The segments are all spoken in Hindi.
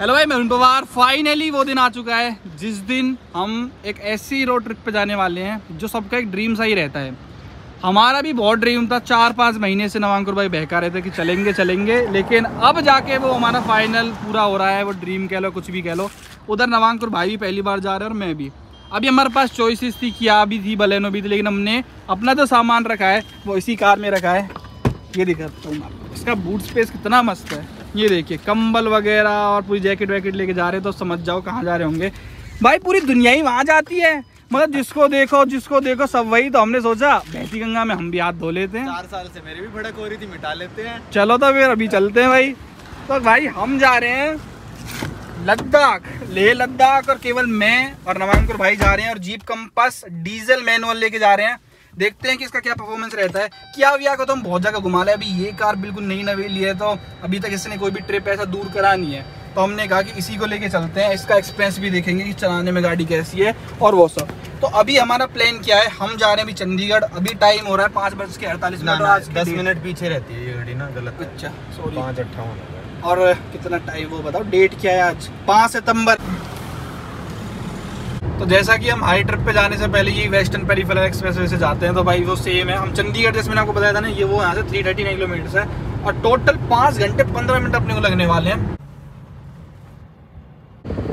हेलो भाई, मैं पवार। फाइनली वो दिन आ चुका है, जिस दिन हम एक ऐसी रोड ट्रिप पे जाने वाले हैं, जो सबका एक ड्रीम सा ही रहता है। हमारा भी बहुत ड्रीम था चार पाँच महीने से नवांकुर भाई बहका रहे थे कि चलेंगे चलेंगे, लेकिन अब जाके वो हमारा फाइनल पूरा हो रहा है, वो ड्रीम कह लो, कुछ भी कह लो। उधर नवांकुर भाई भी पहली बार जा रहे हैं और मैं भी। अभी हमारे पास चॉइसेस थी, क्या भी थी बलेनो भी थी, लेकिन हमने अपना जो सामान रखा है, वो इसी कार में रखा है। ये दिखाता हूँ आपको इसका बूट स्पेस कितना मस्त है। ये देखिए कंबल वगैरह और पूरी जैकेट वैकेट लेके जा रहे तो समझ जाओ कहाँ जा रहे होंगे। भाई पूरी दुनिया ही वहाँ जाती है। मतलब जिसको देखो जिसको देखो सब वही तो हमने सोचा बहती गंगा में हम भी हाथ धो लेते हैं। चार साल से मेरी भी भड़क हो रही थी मिटा लेते हैं। चलो तो फिर अभी चलते हैं भाई। तो भाई हम जा रहे हैं लद्दाख लेह लद्दाख और केवल मैं और नवांकुर भाई जा रहे हैं और जीप कंपास डीजल मैनुअल लेके जा रहे हैं। देखते हैं कि इसका क्या परफॉर्मेंस रहता है। क्या विया को तो हम बहुत जगह घुमा ले अभी ये कार बिल्कुल नई नवेली है तो अभी तक इसने कोई भी ट्रिप ऐसा दूर करा नहीं है। तो हमने कहा कि इसी को लेके चलते हैं इसका एक्सपीरियंस भी देखेंगे कि चलाने में गाड़ी कैसी है और वो सब। तो अभी हमारा प्लान क्या है हम जा रहे हैं अभी चंडीगढ़ अभी टाइम हो रहा है पाँच बज के अड़तालीस मिनट दस मिनट पीछे रहती है ये गाड़ी ना गलत अच्छा सॉरी पाँच अट्ठावन और कितना टाइम वो बताओ डेट क्या है आज? पाँच सितंबर। तो जैसा कि हम हाई ट्रिप पे जाने से पहले ये वेस्टर्न पेरीफेरल एक्सप्रेस वे से जाते हैं तो भाई वो सेम है। हम चंडीगढ़ जैसे मैंने आपको बताया था ना, ये वो यहाँ से थ्री थर्टी नाइन किलोमीटर है और टोटल पाँच घंटे पंद्रह मिनट अपने को लगने वाले हैं।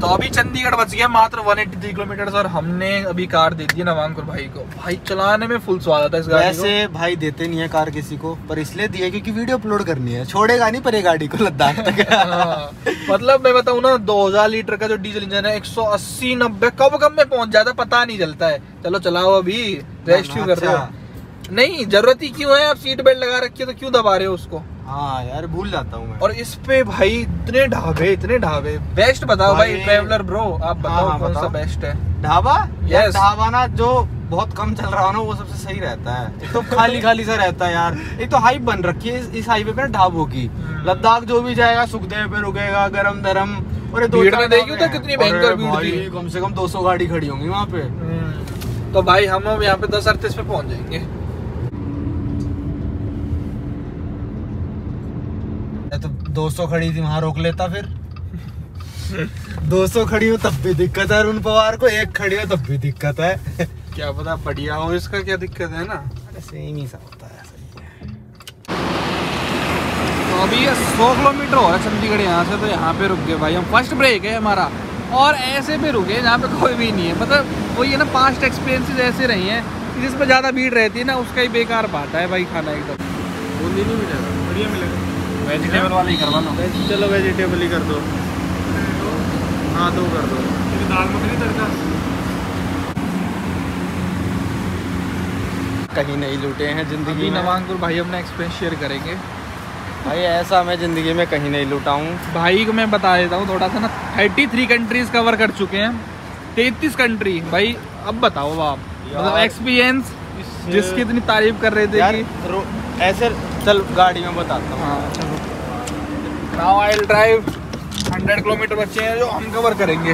तो अभी चंडीगढ़ बच गया मात्र 183 किलोमीटर और हमने अभी कार दे दी नवांकुर भाई को। भाई चलाने में फुल स्वाद आता है इस गाड़ी को। वैसे भाई देते नहीं है कार किसी को पर इसलिए दिए क्योंकि वीडियो अपलोड करनी है। छोड़ेगा नहीं पर ये गाड़ी को लद्दाख तक। हाँ, मतलब मैं बताऊँ ना 2000 लीटर का जो डीजल इंजन है 180 90 कब कब में पहुँच जाता पता नहीं चलता है। चलो चलाओ अभी रेस्ट क्यों कर रहे हो। अच्छा। नहीं ज़रूरत ही क्यों है? आप सीट बेल्ट लगा रखी है तो क्यों दबा रहे हो उसको? हाँ यार भूल जाता हूँ और इस पे भाई इतने ढाबे इतने ढाबे। बेस्ट बताओ भाई भाई- ट्रेवलर ब्रो आप बताओ हाँ, कौन सा बेस्ट है। ढाबा? यार ढाबा ना जो बहुत कम चल रहा हो ना वो सबसे सही रहता है। तो खाली खाली सा रहता है यार। एक तो हाइप बन रखी है इस, हाईवे पे ना ढाबों की। हम्म। लद्दाख जो भी जाएगा सुखदेव पे रुकेगा गरम धरम और ये दो देखी तो कितनी भयंकर भीड़ थी। कम से कम 200 गाड़ी खड़ी होंगी वहाँ पे। हम्म, तो भाई हम अब यहाँ पे दस अड़तीस पे पहुँच जाएँगे या तो 200 खड़ी थी वहाँ रोक लेता फिर। 200 खड़ी हो तब भी दिक्कत है अरुण पवार को। एक खड़ी हो तब भी दिक्कत है। क्या पता बढ़िया हो इसका क्या दिक्कत है ना? सेम ही सा होता है सही है तो अभी ये सौ किलोमीटर हो रहा है चंडीगढ़ यहाँ से तो यहाँ पे रुक गए भाई। हम फ़र्स्ट ब्रेक है हमारा। और ऐसे पे रुके जहाँ पे कोई भी नहीं है। मतलब वही है ना पास्ट एक्सपीरियंसेस ऐसे रही हैं जिसमें ज़्यादा भीड़ रहती है ना उसका ही बेकार बात है भाई खाना एकदम। बूंदी नहीं मिलेगा बढ़िया मिलेगा। वेजिटेबल वाला ही करवा लो। चलो वेजिटेबल ही कर दो। हाँ दो कर दो। दाल मखनी तड़का कहीं नहीं लूटे हैं ज़िंदगी में। भाई अपना एक्सपीरियंस शेयर करेंगे। भाई ऐसा मैं ज़िंदगी में कहीं नहीं लूटा हूँ। भाई को मैं बता देता हूँ थोड़ा सा ना थर्टी थ्री कंट्रीज़ कवर कर चुके हैं। तैतीस कंट्री भाई अब बताओ आप। मतलब एक्सपीरियंस जिसकी इतनी तारीफ़ कर रहे थे यार कि ऐसे चल गाड़ी में बताता हूँ। हाँ नाउ आई ड्राइव 100 किलोमीटर बचे हैं जो हम कवर करेंगे।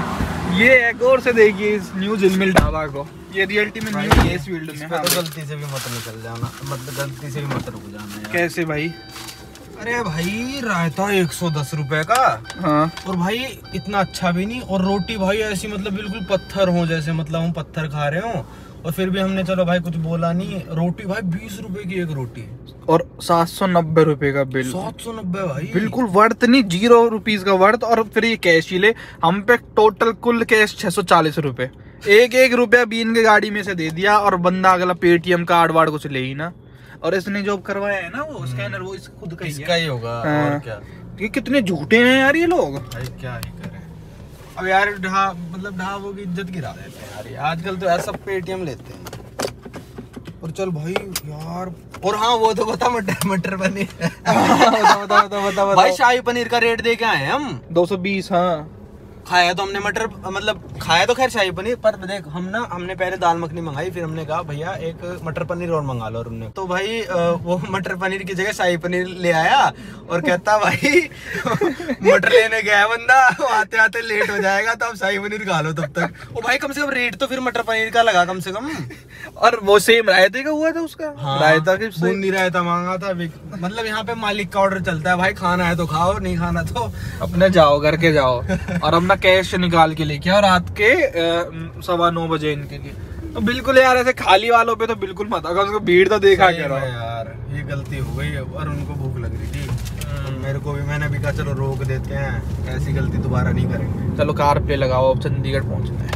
ये एक और से देखिए इस न्यू जिलमिल ढाबा को। ये रियलिटी में न्यू है इस फ़ील्ड में। हाँ तो गलती से भी मत निकल जाना मतलब गलती से भी मत रुक जाना यार। कैसे भाई? अरे भाई रायता एक सौ दस रुपए का। हाँ। और भाई इतना अच्छा भी नहीं और रोटी भाई ऐसी मतलब बिल्कुल पत्थर हो जैसे मतलब हम पत्थर खा रहे हो। और फिर भी हमने चलो भाई कुछ बोला नहीं रोटी भाई बीस रुपए की एक रोटी। और सात सौ नब्बे रुपए का बिल। सात सौ नब्बे भाई। बिल्कुल वर्थ नहीं ज़ीरो रुपीज़ का वर्थ और फिर ये कैश ही ले। हम पे टोटल कुल कैश छह सौ चालीस रुपए। एक एक रुपया बीन के गाड़ी में से दे दिया और बंदा अगला पेटीएम कार्ड वार्ड कुछ ले ही ना। और इसने जो करवाया है ना वो स्कैनर वो इसका खुद का ही इसका है। ही होगा हाँ। और क्या? ये कितने झूठे हैं यार ये लोग। भाई क्या ही करें। अब यार ढा मतलब ढाबों की इज़्ज़त गिरा देते हैं यार आजकल तो यार सब पेटीएम लेते हैं। और चल भाई यार। और हाँ वो तो बता मटर मटर पनीर। बता बता बता बता। भाई शाही पनीर का रेट दे के आए हम। दो सौ बीस हाँ। खाया तो हमने मटर मतलब खाया तो खैर शाही पनीर पर देख हम ना हमने पहले दाल मखनी मंगाई फिर हमने कहा भैया एक मटर पनीर और मंगा लो। और हमने तो भाई वो मटर पनीर की जगह शाही पनीर ले आया और कहता भाई मटर लेने गया बंदा आते आते लेट हो जाएगा तो आप शाही पनीर खा लो तब तक। ओ भाई कम से कम रेट तो फिर मटर पनीर का लगा कम से कम। और वो सेम रायते का हुआ था उसका? हाँ, रायता के बूंदी रायता मांगा था मतलब यहाँ पे मालिक का ऑर्डर चलता है भाई खाना है तो खाओ नहीं खाना तो अपने जाओ घर के जाओ। और अपना कैश निकाल के लेके और रात के सवा नौ बजे इनके लिए। तो बिल्कुल यार ऐसे खाली वालों पे तो बिल्कुल मत अगर उसको भीड़ तो देखा करो। यार ये गलती हो गई और उनको भूख लग रही थी। तो मेरे को भी मैंने भी कहा चलो रोक देते हैं ऐसी गलती दोबारा नहीं करेंगे। चलो कार पे लगाओ अब चंडीगढ़ पहुँचते हैं।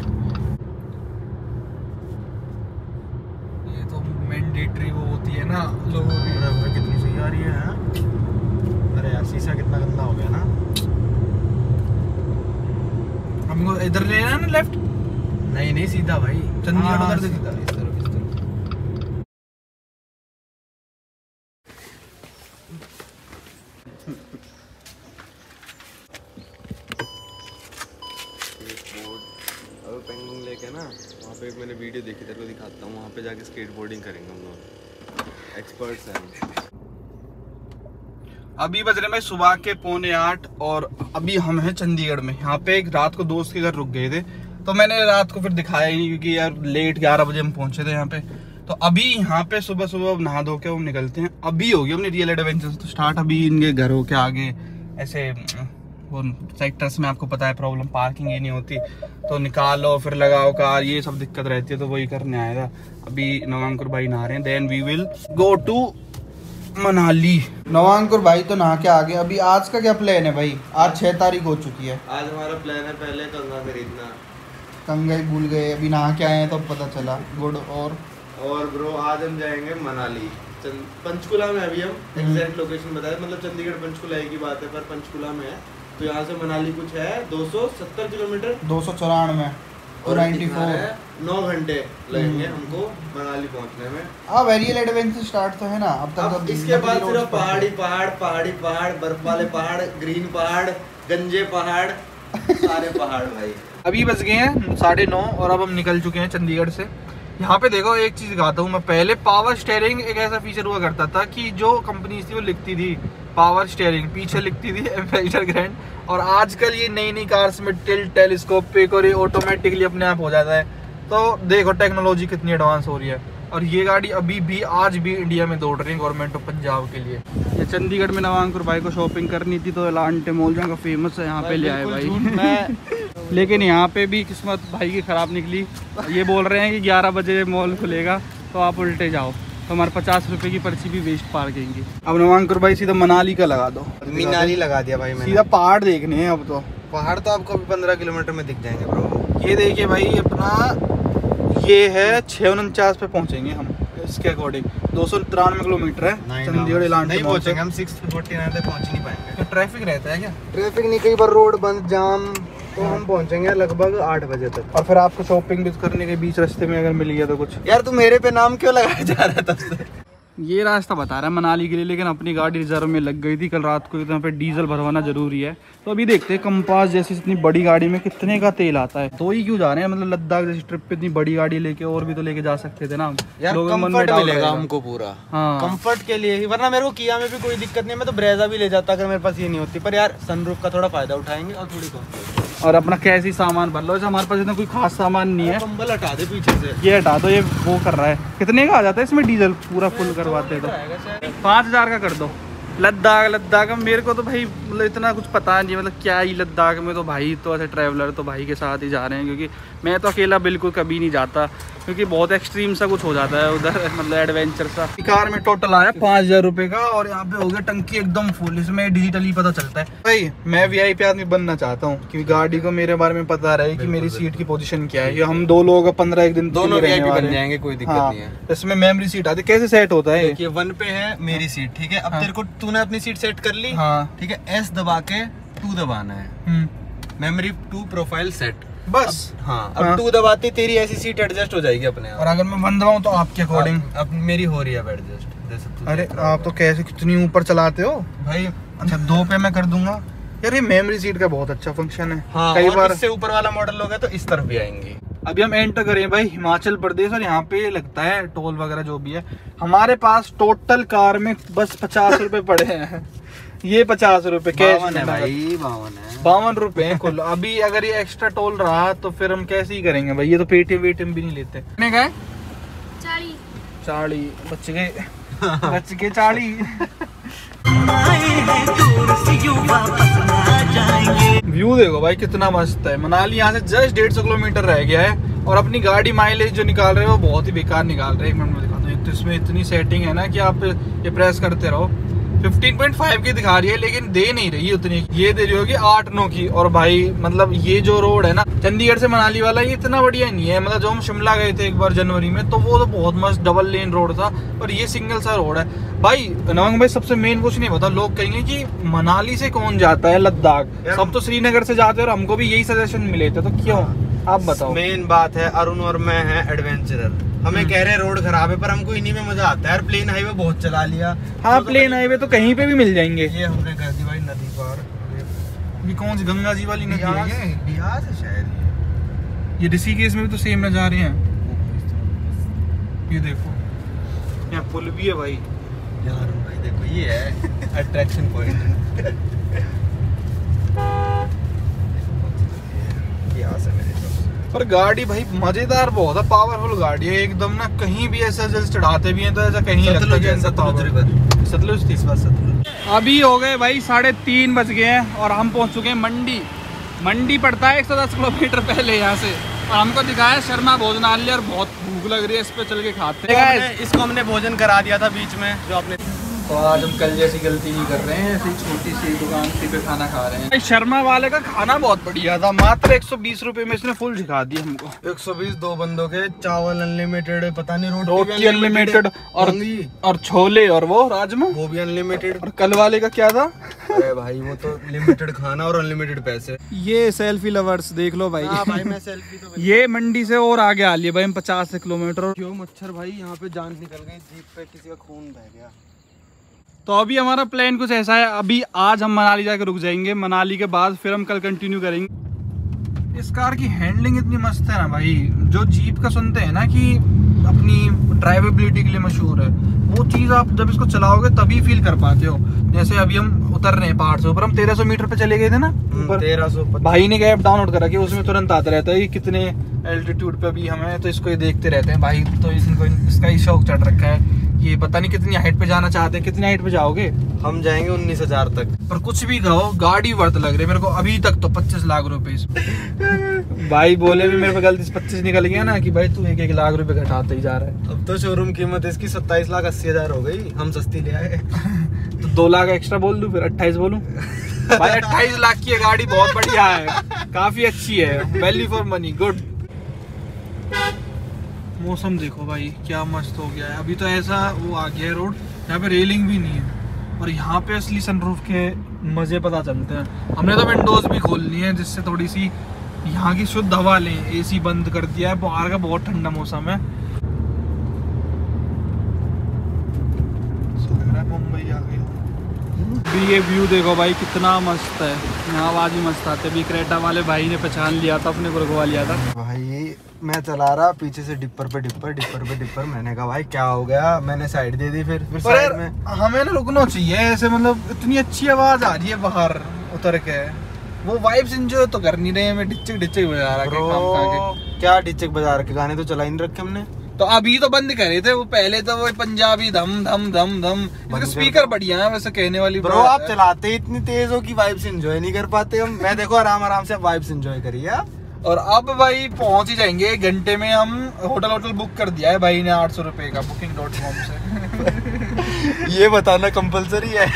ये तो मैंडेटरी वो होती है ना लोगों की। कितनी सही आ रही है हाँ? अरे यार शीशा कितना गंदा हो गया ना। हमको इधर लेना है ना लेफ़्ट नहीं नहीं सीधा भाई। चंडीगढ़ हाँ, उधर से सीधा। इस तरफ़, इस तरफ़। अब पेंगुइन लेके ना वहाँ पे एक मैंने वीडियो देखी तेरे को दिखाता हूँ। वहाँ पे जाके स्केट बोर्डिंग करेंगे हम लोग एक्सपर्ट्स हैं। अभी बज रहे भाई सुबह के पौने आठ और अभी हम हैं चंडीगढ़ में। यहाँ पे एक रात को दोस्त के घर रुक गए थे। तो मैंने रात को फिर दिखाया ही नहीं क्योंकि यार लेट ग्यारह बजे हम पहुँचे थे यहाँ पे। तो अभी यहाँ पे सुबह सुबह नहा धो के हम निकलते हैं। अभी होगी हमने रियल एडवेंचर तो स्टार्ट अभी इनके घरों के आगे ऐसे, वो सेक्टर्स में आपको पता है प्रॉब्लम पार्किंग ही नहीं होती। तो निकालो, फिर लगाओ कार, ये सब दिक्कत रहती है तो वही करने था। अभी नवांकुर भाई नहा रहे हैं। Then we will go to Manali. Navankur भाई तो नहा के आ गए। अभी आज का क्या प्लान है भाई? आज छह तारीख हो चुकी है। आज हमारा प्लान है पहले कंगा खरीदना। कंगा ही भूल गए। अभी नहा के आए हैं तो पता चला। गुड और? और ब्रो आज हम जाएँगे मनाली। पंचकुला में अभी हम एग्जैक्ट लोकेशन बताए मतलब चंडीगढ़ पंचकुला एक ही बात है पर पंचकुला में है। तो यहाँ से मनाली कुछ है 270 किलोमीटर। दो सौ चौरानवे। और नाइन्टी फोर है? नौ घंटे लगेंगे हमको मनाली पहुँचने में। एडवेंचर स्टार्ट तो है ना अब तक अब तो इसके बाद सिर्फ़ पहाड़ी पहाड़ पहाड़ी पहाड़ बर्फ़ वाले पहाड़ ग्रीन पहाड़ गंजे पहाड़ सारे पहाड़ भाई। अभी बज गए हैं साढ़े नौ और अब हम निकल चुके हैं चंडीगढ़ से। यहाँ पे देखो एक चीज़ दिखाता हूँ मैं। पहले पावर स्टेयरिंग एक ऐसा फीचर हुआ करता था कि जो कंपनी थी वो लिखती थी पावर स्टेयरिंग पीछे लिखती थी एम्पेक्टर ग्रैंड और आजकल ये नई नई कार्स में टिल टेलीस्कोपिक और ये ऑटोमेटिकली अपने आप हो जाता है। तो देखो टेक्नोलॉजी कितनी एडवांस हो रही है। और ये गाड़ी अभी भी आज भी इंडिया में दौड़ रही है गवर्नमेंट ऑफ़ पंजाब के लिए। ये चंडीगढ़ में नवांकुर भाई को शॉपिंग करनी थी तो लांटे मॉल जहाँ का फ़ेमस है यहाँ पे ले आए भाई। मैं लेकिन यहाँ पे भी किस्मत भाई की खराब निकली। ये बोल रहे हैं कि 11 बजे मॉल खुलेगा तो आप उल्टे जाओ। तो हमारे पचास रुपए की पर्ची भी वेस्ट पार्किंग की अब नवांकुर भाई सीधा मनाली का लगा दो। मीनाली लगा दिया भाई मैंने। सीधा पहाड़ देखने हैं अब तो। पहाड़ तो आपको अभी पंद्रह किलोमीटर में दिख जाएँगे ब्रो ये देखिए भाई अपना ये है छः उनचास पे पहुँचेंगे हम इसके अकॉर्डिंग दो सौ तिरानवे किलोमीटर है चंडीगढ़ नहीं पहुँचेंगे हम सिक्स फोर्टी नाइन तक पहुँच नहीं पाएँगे। ट्रैफ़िक रहता है क्या? ट्रैफ़िक नहीं कई बार रोड बंद जाम तो हम पहुँचेंगे लगभग आठ बजे तक। और फिर आपको शॉपिंग भी करने के बीच रास्ते में अगर मिल गया तो कुछ। यार तू मेरे पे नाम क्यों लगाया जा रहा था ये रास्ता बता रहा है मनाली के लिए लेकिन अपनी गाड़ी रिज़र्व में लग गई थी कल रात को यहाँ पे डीजल भरवाना ज़रूरी है। तो अभी देखते हैं कंपास जैसी इतनी बड़ी गाड़ी में कितने का तेल आता है। तो ही क्यों जा रहे हैं? मतलब लद्दाख जैसी ट्रिप पे इतनी बड़ी गाड़ी लेके और भी तो लेके जा सकते थे ना। यार कंफर्ट मिलेगा हमको पूरा। हाँ। कंफर्ट के लिए ही वरना मेरे को किया में भी कोई दिक्कत नहीं है, मैं तो ब्रेजा भी ले जाता अगर मेरे पास ये नहीं होती। पर यार सनरूफ का थोड़ा फ़ायदा उठाएँगे और थोड़ी कंफर्ट और अपना कैसी सामान भर लो। जैसे हमारे पास इतना कोई खास सामान नहीं है। कंबल हटा दे पीछे से। ये हटा दो ये वो कर रहा है। कितने का आ जाता है? इसमें डीजल पूरा फुल करवाते तो। पाँच हज़ार का कर दो। लद्दाख लद्दाख में मेरे को तो भाई मतलब इतना कुछ पता नहीं मतलब क्या ही लद्दाख में तो भाई तो ऐसे ट्रैवलर तो भाई के साथ ही जा रहे हैं क्योंकि मैं तो अकेला बिल्कुल कभी नहीं जाता क्योंकि बहुत एक्सट्रीम सा कुछ हो जाता है उधर मतलब एडवेंचर सा। कार में टोटल आया पाँच हज़ार रुपये का और यहाँ पे हो गया टंकी एकदम फुल इसमें डिजिटली पता चलता है। भाई मैं वी आई आदमी बनना चाहता हूँ क्योंकि गाड़ी को मेरे बारे में पता रहे कि मेरी सीट की पोजीशन क्या है। हम दो लोग पंद्रह एक दिन दोनों बन जाएँगे, कोई दिक्कत हाँ, नहीं है। इसमें मेमोरी सीट आती है। कैसे सेट होता है? वन पे है मेरी सीट ठीक है? अब हाँ। तेरे को तूने अपनी सीट सेट कर ली? हाँ। ठीक है एस दबा के टू दबाना है। मेमोरी टू प्रोफ़ाइल सेट बस। हाँ हाँ। अब टू दबाते तेरी ऐसी सीट एडजस्ट हो जाएगी अपने और अगर मैं वन दबाऊं तो आपके अकॉर्डिंग अब अब मेरी हो रही है एडजस्ट जैसे अरे आप तो कैसे कितनी ऊपर चलाते हो? भाई अच्छा दो पे मैं कर दूँगा। यार ये मेमोरी सीट का बहुत अच्छा फ़ंक्शन है। हाँ कई बार इससे ऊपर वाला मॉडल होगा तो इस तरफ़ भी आएँगे। अभी हम एंटर करें भाई हिमाचल प्रदेश और यहाँ पे लगता है टोल वगैरह जो भी है। हमारे पास टोटल कार में बस पचास रुपए पड़े हैं। ये पचास रुपए कैश बावन है भाई बावन है। बावन रुपए हैं कुल। अभी अगर ये एक्स्ट्रा टोल रहा तो फिर हम कैसे ही करेंगे भाई? ये तो पेटीएम वेटीएम भी नहीं लेते। चाली चाली बच गए। बच गए चाली व्यू देखो भाई, कितना मस्त है। मनाली यहाँ से जस्ट डेढ़ सौ किलोमीटर रह गया है और अपनी गाड़ी माइलेज जो निकाल रहे हैं, वो बहुत ही बेकार निकाल रहे हैं। एक मिनट में दिखाता हूँ। तो इसमें इतनी सेटिंग है ना कि आप ये प्रेस करते रहो। 15.5 की दिखा रही है लेकिन दे नहीं रही उतनी। ये दे रही होगी आठ नौ की। और भाई मतलब ये जो रोड है ना चंडीगढ़ से मनाली वाला ये इतना बढ़िया नहीं है। मतलब जो हम शिमला गए थे एक बार जनवरी में तो वो तो बहुत मस्त डबल लेन रोड था और ये सिंगल सा रोड है। भाई नवंग भाई सबसे मेन कुछ नहीं पता। लोग कहेंगे कि मनाली से कौन जाता है लद्दाख? सब तो श्रीनगर से जाते हैं और हमको भी यही सजेशन मिले थे तो क्यों? आप बताओ। मेन बात है अरुण और मैं है एडवेंचरर हमें हम्म। कह रहे हैं रोड खराब है पर हमको इन्हीं में मज़ा आता है। यार प्लेन हाईवे बहुत चला लिया। हाँ तो प्लेन हाईवे तो कहीं पे भी मिल जाएँगे। ये हमने कर दी भाई नदी पार। ये कौन सी? गंगा जी वाली नदी है बिहार ये? बिहार से शायद ये। ऋषिकेश में भी तो सेम नजारे हैं। ये देखो। यहाँ पुल भी है भाई। यार भाई देखो ये है अट्रैक्शन पॉइंट यहाँ से मेरे पर गाड़ी भाई मज़ेदार बहुत है पावरफुल गाड़ी है एकदम ना कहीं भी ऐसा जैसे चढ़ाते भी हैं तो ऐसा कहीं सतलुज है इस बार सतलुज। अभी हो गए भाई साढ़े तीन बज गए हैं और हम पहुँच चुके हैं मंडी। मंडी पड़ता है 110 किलोमीटर पहले यहाँ से। और हमको दिखाया शर्मा भोजनालय और बहुत भूख लग रही है इस पे चल के खाते हैं। इसको हमने भोजन करा दिया था बीच में जो आपने तो आज हम कल जैसी गलती नहीं कर रहे हैं ऐसी छोटी सी दुकान पे खाना खा रहे हैं। शर्मा वाले का खाना बहुत बढ़िया था मात्र एक सौ बीस रूपए में इसने फुल सिखा दी हमको। 120 दो बंदों के चावल अनलिमिटेड पता नहीं रोटी रोटी अनलिमिटेड और और छोले और वो राजमा। वो भी अनलिमिटेड और कल वाले का क्या था? अरे भाई वो तो लिमिटेड खाना और अनलिमिटेड पैसे। ये सेल्फी लवर्स देख लो भाई। हाँ भाई मैं सेल्फी तो ये मंडी से और आगे आ लिए भाई हम पचास किलोमीटर। क्यों मच्छर भाई यहाँ पे जान निकल गई जीप पे किसी का खून बह गया। तो अभी हमारा प्लान कुछ ऐसा है अभी आज हम मनाली जाकर रुक जाएँगे। मनाली के बाद फिर हम कल कंटिन्यू करेंगे। इस कार की हैंडलिंग इतनी मस्त है ना भाई। जो जीप का सुनते हैं ना कि अपनी ड्राइवेबिलिटी के लिए मशहूर है वो चीज़ आप जब इसको चलाओगे तभी फील कर पाते हो। जैसे अभी हम उतर रहे हैं पहाड़ से ऊपर हम 1300 मीटर पे चले गए थे ना? ऊपर तेरह सौ भाई ने ऐप डाउनलोड करा कि उसमें तुरंत आता रहता है कि कितने एल्टीट्यूड पे अभी हमें तो इसको ये देखते रहते हैं। भाई तो इनको इसका ही शौक चढ़ रखा है। कि पता नहीं कितनी हाइट पे जाना चाहते हैं कितनी हाइट पे जाओगे? हम जाएँगे उन्नीस हज़ार तक। पर कुछ भी कहो गाड़ी वर्थ लग रही है। मेरे को अभी तक तो पच्चीस लाख रुपए भाई बोले भी मेरे पे गलती से पच्चीस निकल गया ना कि भाई तू एक एक लाख रुपए घटाते ही जा रहा है। अब तो शोरूम कीमत इसकी सत्ताईस लाख अस्सी हज़ार हो गई। हम सस्ती ले आए। तो दो लाख एक्स्ट्रा बोल दू फिर अट्ठाईस बोलूँ? भाई अट्ठाईस लाख की गाड़ी बहुत बढ़िया है। काफ़ी अच्छी है। वैल्यू फॉर मनी गुड मौसम देखो भाई, क्या मस्त हो गया है। अभी तो ऐसा वो आ गया है रोड, यहाँ पे रेलिंग भी नहीं है। और यहाँ पे असली सनरूफ के मज़े पता चलते हैं। हमने तो विंडोज़ भी खोल ली है, जिससे थोड़ी सी यहाँ की शुद्ध हवा लें। एसी बंद कर दिया है, बाहर का बहुत ठंडा मौसम है। है, मुंबई आ गई भी ये व्यू देखो भाई, कितना मस्त है। यहाँ आवाज़ भी मस्त आते अभी क्रेटा वाले भाई ने पहचान लिया था, अपने को रुकवा लिया था। भाई मैं चला रहा पीछे से डिपर पे डिपर डिपर पे डिपर मैंने कहा भाई क्या हो गया? मैंने साइड दे दी फिर फिर साइड में। हमें ना रुकना चाहिए ऐसे मतलब इतनी अच्छी आवाज़ आ रही है बाहर उतर के। वो वाइब्स एंजॉय तो कर नहीं रहे हैं मैं डिचक डिचक बजा रहा Bro, काम खा के। क्या डिचक बजा रखे? गाने तो चला ही नहीं रखे हमने। तो अभी तो बंद करे थे वो पहले तो वो पंजाबी धम धम धम धम। इसका स्पीकर बढ़िया है वैसे कहने वाली ब्रो आप चलाते इतनी तेज हो कि वाइब्स एंजॉय नहीं कर पाते हम। मैं देखो आराम आराम से वाइब्स एंजॉय करिए आप। और अब भाई पहुँच ही जाएँगे। एक घंटे में हम होटल होटल बुक कर दिया है भाई ने आठ सौ रुपए का बुकिंग डॉट कॉम से। ये बताना कंपलसरी है।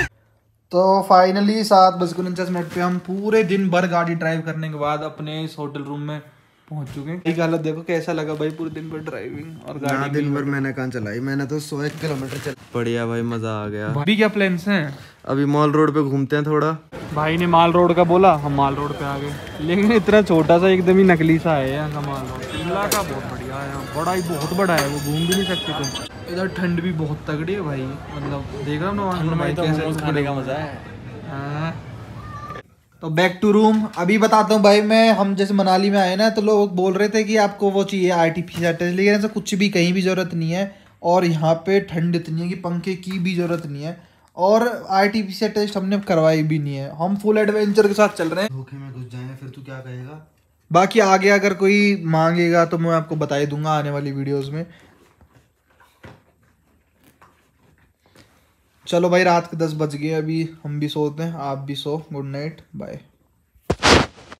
तो फाइनली सात बजकर उनचास मिनट पे हम पूरे दिन भर गाड़ी ड्राइव करने के बाद अपने इस होटल रूम में पहुँच चुके हैं। एक हालत देखो कैसा लगा भाई पूरे दिन भर ड्राइविंग और गाड़ी दिन भर मैंने कहाँ चलाई? मैंने तो सौ एक किलोमीटर चल। बढ़िया भाई मज़ा आ गया। अभी क्या प्लान्स हैं? अभी मॉल रोड पे घूमते हैं थोड़ा। भाई ने माल रोड का बोला हम माल रोड पे आ गए। लेकिन इतना छोटा सा एकदम ही नकली सा है यहाँ का माल रोड शिमला का बहुत बढ़िया है यहाँ बड़ा ही बहुत बड़ा है वो घूम भी नहीं सकते तुम। इधर ठंड भी बहुत तगड़ी है भाई मतलब देख रहा हूँ ना भाई कैसे खाने का मज़ा है। तो बैक टू रूम अभी बताता हूँ भाई मैं हम जैसे मनाली में आए ना तो लोग बोल रहे थे कि आपको वो चाहिए आर्टिफिशियल टेस्ट लेकिन ऐसा कुछ भी कहीं भी ज़रूरत नहीं है। और यहाँ पे ठंड इतनी है कि पंखे की भी ज़रूरत नहीं है। और आर्टिफिशियल टेस्ट हमने करवाई भी नहीं है। हम फुल एडवेंचर के साथ चल रहे हैं। धोखे में घुस जाए फिर तू क्या कहेगा? बाकी आगे अगर कोई मांगेगा तो मैं आपको बता ही दूँगा आने वाली वीडियोस में। चलो भाई, रात के दस बज गए अभी। हम भी सोते हैं, आप भी सो। Good night bye